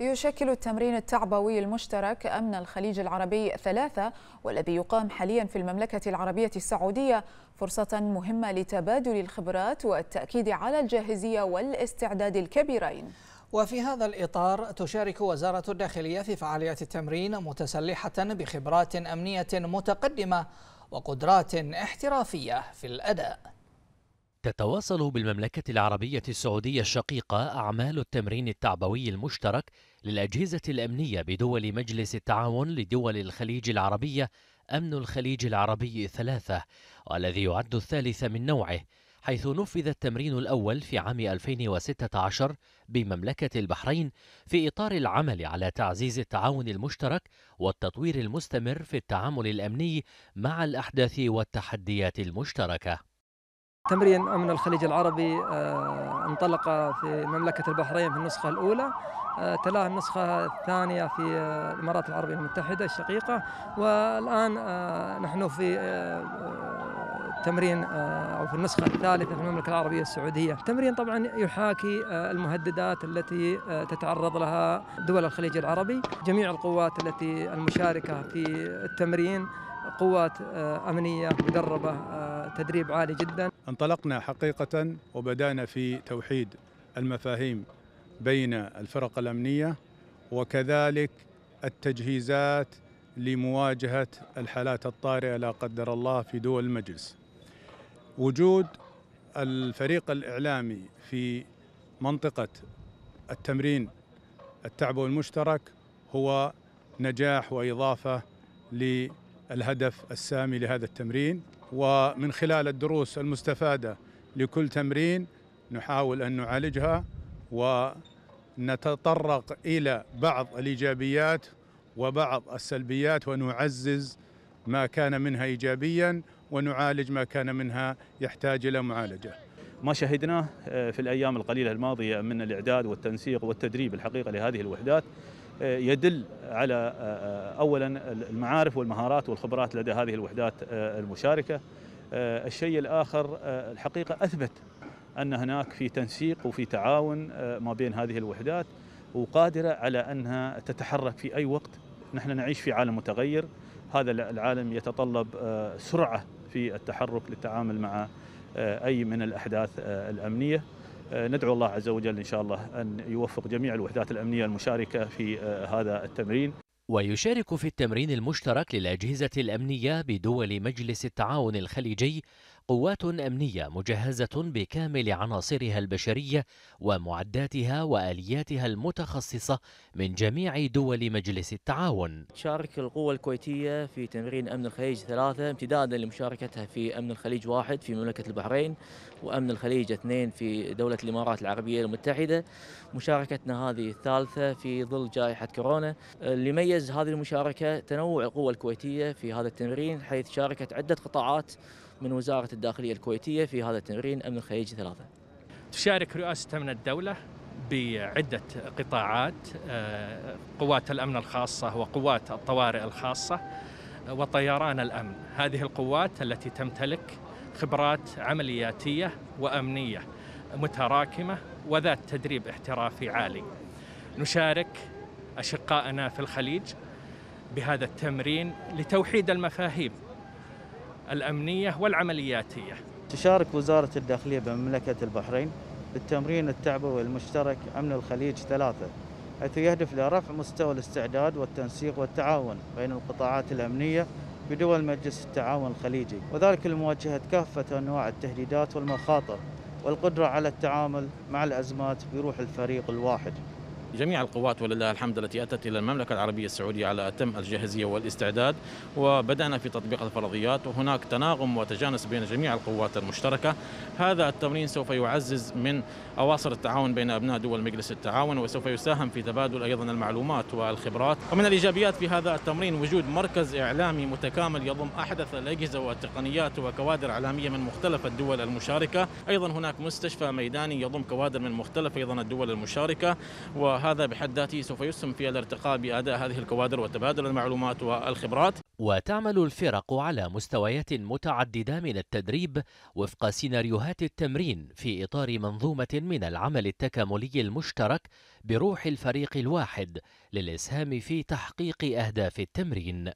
يشكل التمرين التعبوي المشترك أمن الخليج العربي ثلاثة والذي يقام حاليا في المملكة العربية السعودية فرصة مهمة لتبادل الخبرات والتأكيد على الجاهزية والاستعداد الكبيرين. وفي هذا الإطار تشارك وزارة الداخلية في فعاليات التمرين متسلحة بخبرات أمنية متقدمة وقدرات احترافية في الأداء. تتواصل بالمملكة العربية السعودية الشقيقة أعمال التمرين التعبوي المشترك للأجهزة الأمنية بدول مجلس التعاون لدول الخليج العربية أمن الخليج العربي ثلاثة والذي يعد الثالث من نوعه حيث نفذ التمرين الأول في عام 2016 بمملكة البحرين في إطار العمل على تعزيز التعاون المشترك والتطوير المستمر في التعامل الأمني مع الأحداث والتحديات المشتركة. تمرين أمن الخليج العربي آه، انطلق في مملكة البحرين في النسخة الأولى آه، تلاه النسخة الثانية في آه، الإمارات العربية المتحدة الشقيقة. والآن نحن في تمرين أو في النسخة الثالثة في المملكة العربية السعودية. التمرين طبعا يحاكي المهددات التي تتعرض لها دول الخليج العربي. جميع القوات التي المشاركة في التمرين قوات أمنية مدربة تدريب عالي جدا. انطلقنا حقيقة وبدأنا في توحيد المفاهيم بين الفرق الأمنية وكذلك التجهيزات لمواجهة الحالات الطارئة لا قدر الله في دول المجلس. وجود الفريق الإعلامي في منطقة التمرين التعبوي المشترك هو نجاح وإضافة للهدف السامي لهذا التمرين. ومن خلال الدروس المستفادة لكل تمرين نحاول أن نعالجها ونتطرق إلى بعض الإيجابيات وبعض السلبيات ونعزز ما كان منها إيجابيا ونعالج ما كان منها يحتاج إلى معالجة. ما شهدناه آه، في الأيام القليلة الماضية من الإعداد والتنسيق والتدريب الحقيقة لهذه الوحدات يدل على آه، اولا المعارف والمهارات والخبرات لدى هذه الوحدات آه، المشاركة. الشيء الآخر الحقيقة أثبت أن هناك في تنسيق وفي تعاون ما بين هذه الوحدات وقادرة على أنها تتحرك في أي وقت. نحن نعيش في عالم متغير. هذا العالم يتطلب سرعة في التحرك للتعامل مع أي من الأحداث الأمنية. آه، ندعو الله عز وجل إن شاء الله أن يوفق جميع الوحدات الأمنية المشاركة في آه، هذا التمرين. ويشارك في التمرين المشترك للأجهزة الأمنية بدول مجلس التعاون الخليجي قوات أمنية مجهزة بكامل عناصرها البشرية ومعداتها وآلياتها المتخصصة من جميع دول مجلس التعاون. تشارك القوة الكويتية في تمرين أمن الخليج ثلاثة امتدادا لمشاركتها في أمن الخليج واحد في مملكة البحرين وأمن الخليج اثنين في دولة الإمارات العربية المتحدة. مشاركتنا هذه الثالثة في ظل جائحة كورونا. اللي يميز هذه المشاركة تنوع القوة الكويتية في هذا التمرين حيث شاركت عدة قطاعات من وزارة الداخلية الكويتية في هذا التمرين أمن الخليج ثلاثة. تشارك رئاسة أمن الدولة بعدة قطاعات آه، قوات الأمن الخاصة وقوات الطوارئ الخاصة وطيران الأمن. هذه القوات التي تمتلك خبرات عملياتية وأمنية متراكمة وذات تدريب احترافي عالي. نشارك أشقائنا في الخليج بهذا التمرين لتوحيد المفاهيم. الأمنية والعملياتية. تشارك وزارة الداخلية بمملكة البحرين بالتمرين التعبوي المشترك أمن الخليج ثلاثة حيث يهدف لرفع مستوى الاستعداد والتنسيق والتعاون بين القطاعات الأمنية بدول مجلس التعاون الخليجي. وذلك لمواجهة كافة أنواع التهديدات والمخاطر والقدرة على التعامل مع الأزمات بروح الفريق الواحد. جميع القوات ولله الحمد التي أتت إلى المملكة العربية السعودية على أتم الجاهزية والاستعداد وبدأنا في تطبيق الفرضيات. وهناك تناغم وتجانس بين جميع القوات المشتركة. هذا التمرين سوف يعزز من أواصر التعاون بين أبناء دول مجلس التعاون وسوف يساهم في تبادل أيضا المعلومات والخبرات. ومن الإيجابيات في هذا التمرين وجود مركز إعلامي متكامل يضم أحدث الأجهزة والتقنيات وكوادر إعلامية من مختلف الدول المشاركة. أيضا هناك مستشفى ميداني يضم كوادر من مختلف أيضا الدول المشاركة و وهذا بحد ذاته سوف يسهم في الارتقاء بأداء هذه الكوادر وتبادل المعلومات والخبرات. وتعمل الفرق على مستويات متعددة من التدريب وفق سيناريوهات التمرين في إطار منظومة من العمل التكاملي المشترك بروح الفريق الواحد للإسهام في تحقيق أهداف التمرين.